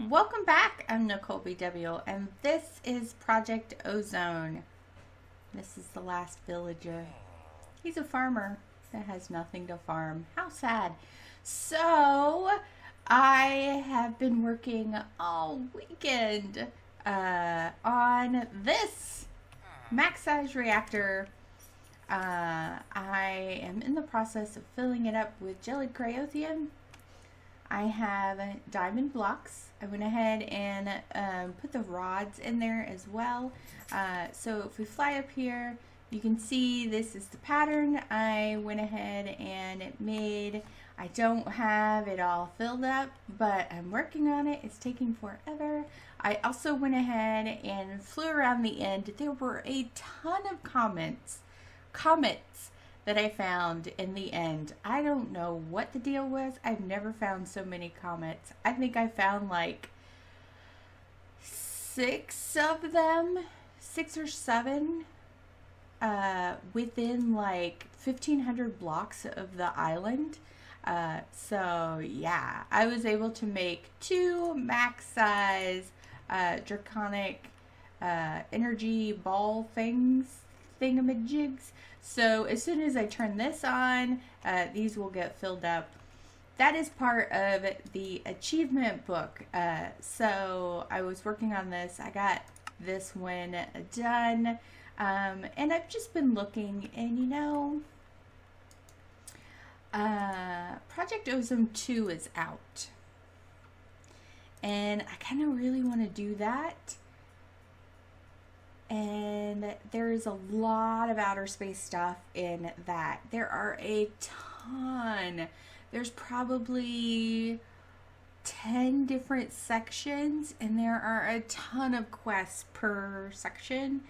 Welcome back. I'm Nicole BW, and this is Project Ozone. This is the last villager. He's a farmer that has nothing to farm. How sad. So, I have been working all weekend uh, on this max size reactor. Uh, I am in the process of filling it up with gelid cryotheum I have diamond blocks. I went ahead and um, put the rods in there as well. Uh, so if we fly up here, you can see this is the pattern. I went ahead and made, I don't have it all filled up, but I'm working on it. It's taking forever. I also went ahead and flew around the end. There were a ton of comments, comments that I found in the end. I don't know what the deal was. I've never found so many comets. I think I found like six of them, six or seven, uh, within like 1500 blocks of the island. Uh, so yeah, I was able to make two max size uh, draconic uh, energy ball things, thingamajigs. So as soon as I turn this on, uh, these will get filled up. That is part of the achievement book. Uh, so I was working on this. I got this one done. Um, and I've just been looking and you know, uh, Project Ozone 2 is out. And I kind of really want to do that and there's a lot of outer space stuff in that. There are a ton. There's probably 10 different sections, and there are a ton of quests per section.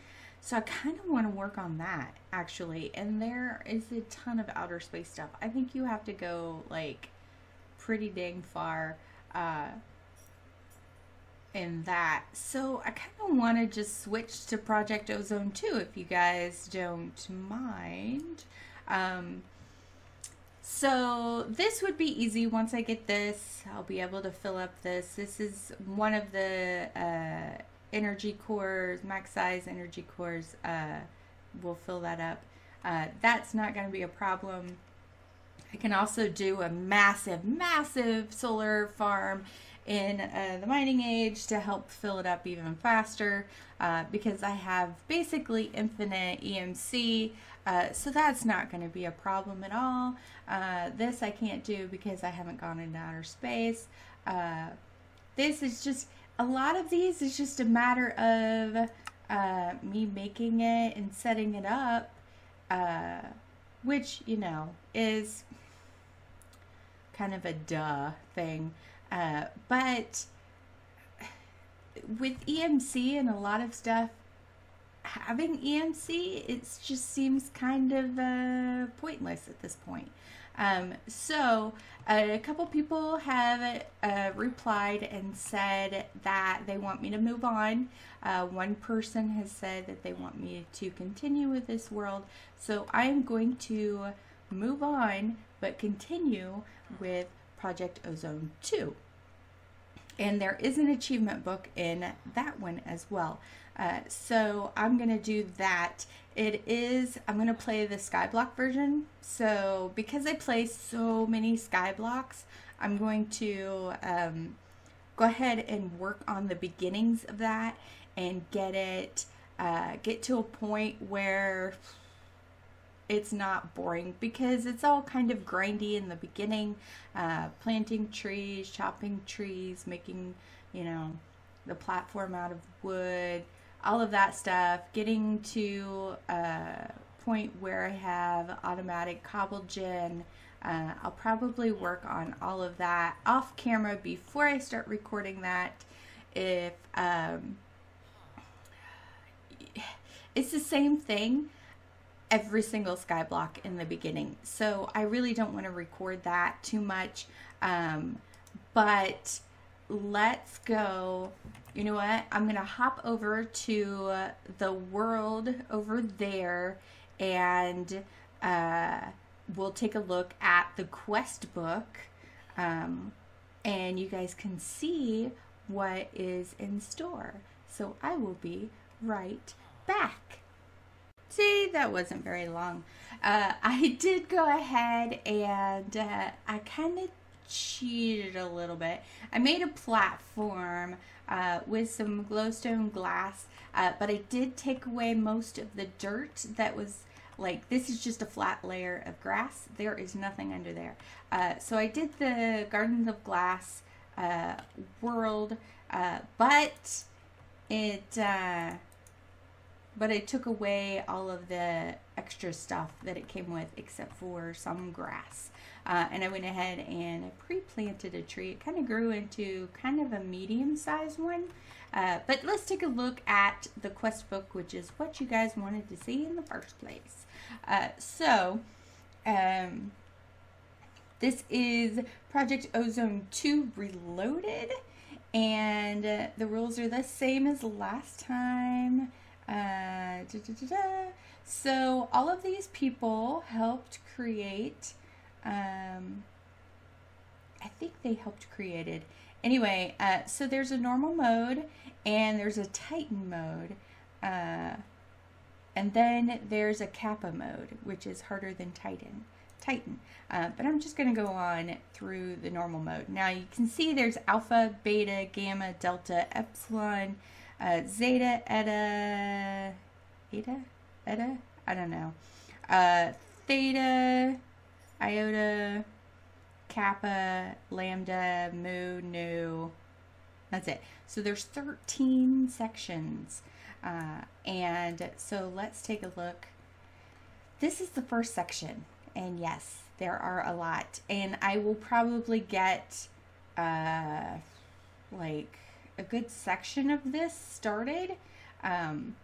So I kind of want to work on that actually. And there is a ton of outer space stuff. I think you have to go like pretty dang far. Uh, in that. So I kind of want to just switch to Project Ozone 2 if you guys don't mind. Um, so this would be easy once I get this. I'll be able to fill up this. This is one of the uh, energy cores, max size energy cores. Uh, we'll fill that up. Uh, that's not going to be a problem. I can also do a massive, massive solar farm in uh, the mining age to help fill it up even faster uh, because I have basically infinite EMC. Uh, so that's not going to be a problem at all. Uh, this I can't do because I haven't gone into outer space. Uh, this is just, a lot of these is just a matter of uh, me making it and setting it up, which, you know, is kind of a duh thing. Uh, but with EMC and a lot of stuff, having EMC, it just seems kind of uh, pointless at this point. Um, so a couple people have uh, replied and said that they want me to move on. Uh, one person has said that they want me to continue with this world. So I am going to move on, but continue with Project Ozone 2. And there is an achievement book in that one as well. Uh, so I'm going to do that. It is, I'm going to play the Skyblock version. So because I play so many Skyblocks, I'm going to um, go ahead and work on the beginnings of that and get it, uh, get to a point where it's not boring because it's all kind of grindy in the beginning uh, planting trees chopping trees making you know the platform out of wood all of that stuff getting to a point where i have automatic cobble gen uh, i'll probably work on all of that off camera before i start recording that. If um, it's the same thing every single skyblock in the beginning. So I really don't want to record that too much. Um, but let's go. You know what? I'm going to hop over to the world over there and uh, we'll take a look at the quest book. Um, and you guys can see what is in store. So I will be right back. See, that wasn't very long. Uh, I did go ahead and uh, I kind of cheated a little bit. I made a platform uh, with some glowstone glass, uh, but I did take away most of the dirt that was like this is just a flat layer of grass. There is nothing under there. Uh, so I did the Gardens of Glass uh, world, but it but I took away all of the extra stuff that it came with except for some grass. Uh, and I went ahead and pre-planted a tree. It kind of grew into kind of a medium-sized one. Uh, but let's take a look at the quest book, which is what you guys wanted to see in the first place. Uh, so, um, this is Project Ozone 2 Reloaded. And uh, the rules are the same as last time. Uh, da, da, da, so all of these people helped create. Um, I think they helped create it. Anyway, uh, so there's a normal mode and there's a Titan mode. Uh, and then there's a Kappa mode, which is harder than Titan. Titan. Uh, but I'm just going to go on through the normal mode. Now you can see there's alpha, beta, gamma, delta, epsilon, uh, zeta, eta, eta, eta, I don't know, uh, theta, iota, kappa, lambda, mu, nu. That's it. So there's 13 sections. Uh, and so let's take a look. This is the first section. And yes, there are a lot. And I will probably get uh, like a good section of this started. Um,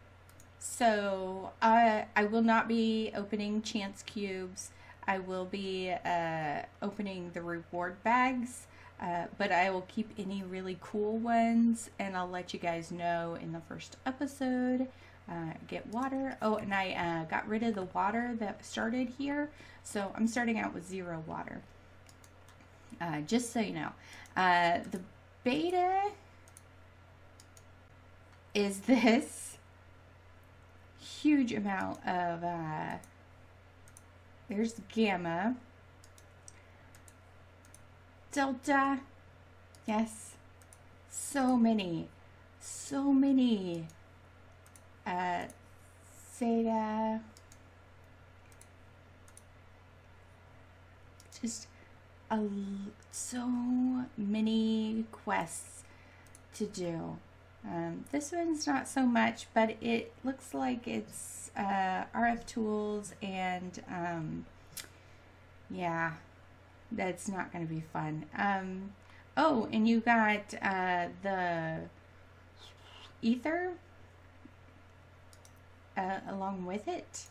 so I, I will not be opening chance cubes. I will be uh, opening the reward bags, uh, but I will keep any really cool ones and I'll let you guys know in the first episode. Uh, get water. Oh, and I uh, got rid of the water that started here. So I'm starting out with zero water. Uh, just so you know. Uh, the beta is this huge amount of, uh, there's gamma, delta, yes, so many, so many, uh, theta, just a, so many quests to do. Um, this one's not so much, but it looks like it's uh, RF tools and um, yeah, that's not going to be fun. Um, oh, and you got uh, the Aether uh, along with it.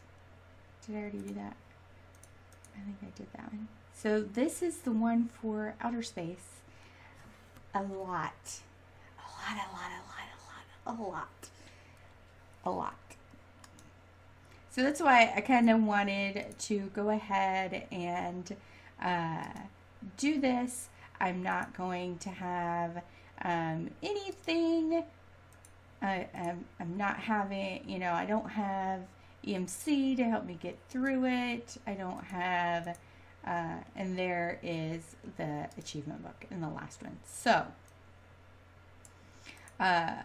Did I already do that? I think I did that one. So this is the one for outer space. A lot. A lot, a lot, a lot a lot. A lot. So that's why I kind of wanted to go ahead and uh, do this. I'm not going to have um, anything. I, I'm, I'm not having, you know, I don't have EMC to help me get through it. I don't have, uh, and there is the achievement book in the last one. So, uh,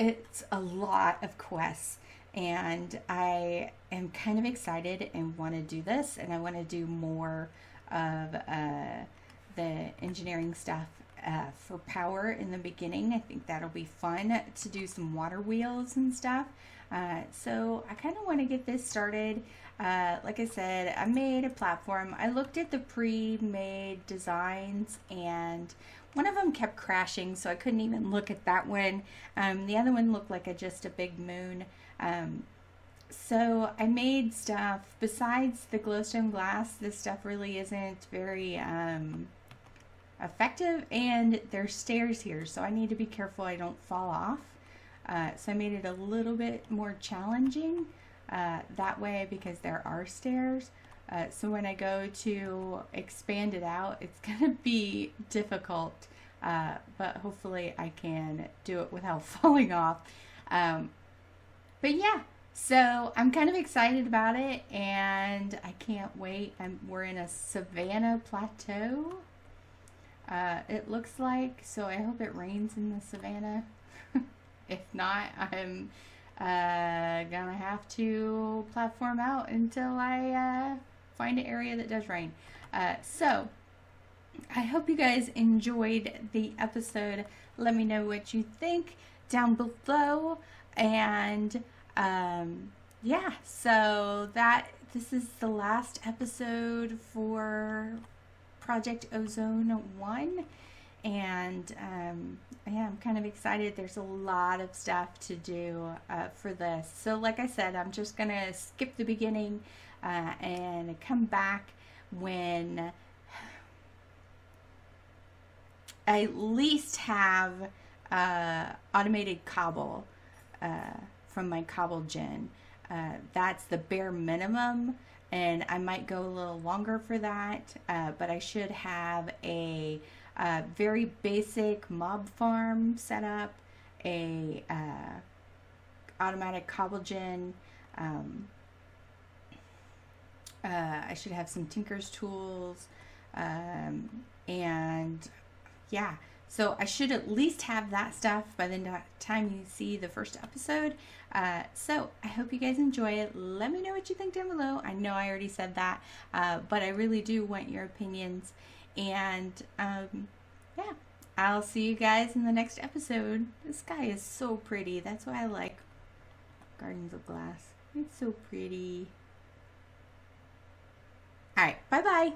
it's a lot of quests and I am kind of excited and want to do this and I want to do more of uh, the engineering stuff uh, for power in the beginning. I think that'll be fun to do some water wheels and stuff. Uh, so I kind of want to get this started. Uh, like I said, I made a platform. I looked at the pre-made designs and one of them kept crashing, so I couldn't even look at that one. Um, the other one looked like a, just a big moon. Um, so I made stuff besides the glowstone glass. This stuff really isn't very um, effective, and there's stairs here, so I need to be careful I don't fall off. Uh, so I made it a little bit more challenging uh, that way because there are stairs. Uh, so when I go to expand it out, it's going to be difficult uh, but hopefully I can do it without falling off. Um, but yeah, so I'm kind of excited about it, and I can't wait. I'm, we're in a savanna plateau. Uh, it looks like so. I hope it rains in the savannah. if not, I'm uh, gonna have to platform out until I uh, find an area that does rain. Uh, so I hope you guys enjoyed the episode. Let me know what you think down below. And um, yeah, so that this is the last episode for Project Ozone 1. And um, yeah, I'm kind of excited. There's a lot of stuff to do uh, for this. So, like I said, I'm just going to skip the beginning uh, and come back when I at least have uh, automated cobble uh, from my cobble gen. Uh, that's the bare minimum, and I might go a little longer for that, uh, but I should have a, a, very basic mob farm set up, a uh, automatic cobble gen. Um, uh, I should have some tinker's tools, um, and yeah. So I should at least have that stuff by the time you see the first episode. Uh, so I hope you guys enjoy it. Let me know what you think down below. I know I already said that, uh, but I really do want your opinions. And um, yeah, I'll see you guys in the next episode. The sky is so pretty. That's why I like Gardens of Glass. It's so pretty. All right, bye bye.